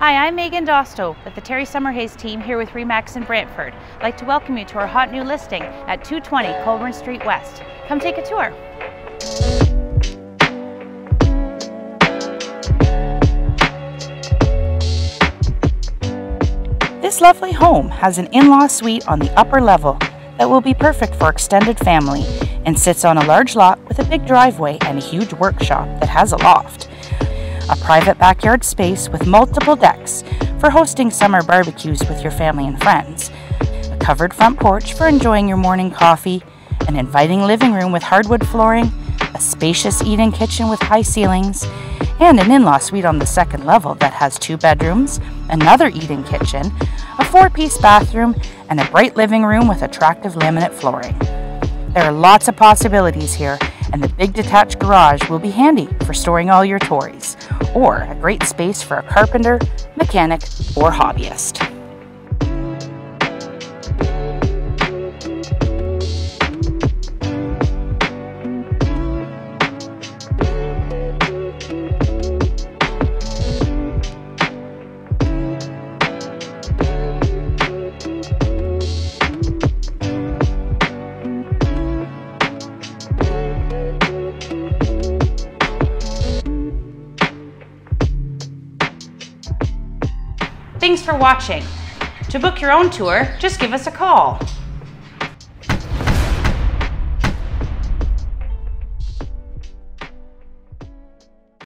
Hi, I'm Megan Dosto with the Terry Summerhays team here with Remax in Brantford. I'd like to welcome you to our hot new listing at 220 Colborne Street West. Come take a tour. This lovely home has an in-law suite on the upper level that will be perfect for extended family and sits on a large lot with a big driveway and a huge workshop that has a loft. A private backyard space with multiple decks for hosting summer barbecues with your family and friends. A covered front porch for enjoying your morning coffee, an inviting living room with hardwood flooring, a spacious eat-in kitchen with high ceilings, and an in-law suite on the second level that has two bedrooms, another eat-in kitchen, a four-piece bathroom, and a bright living room with attractive laminate flooring. There are lots of possibilities here, and the big detached garage will be handy for storing all your toys, or a great space for a carpenter, mechanic, or hobbyist. Thanks for watching. To book your own tour, just give us a call.